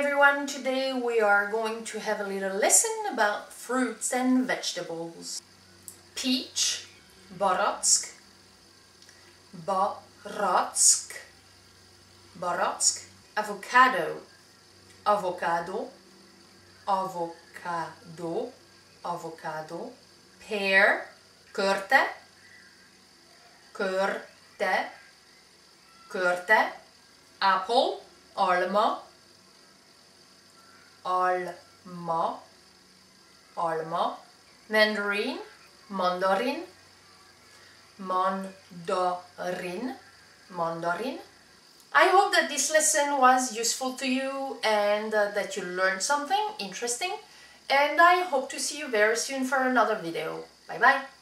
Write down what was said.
everyone, today we are going to have a little lesson about fruits and vegetables. Peach, barack, barack, barack, avocado, avocado, avocado, avocado, pear, körte, körte, körte, apple, alma, alma, alma, mandarin, mandarin, mandarin, mandarin. I hope that this lesson was useful to you and uh, that you learned something interesting and I hope to see you very soon for another video. Bye bye!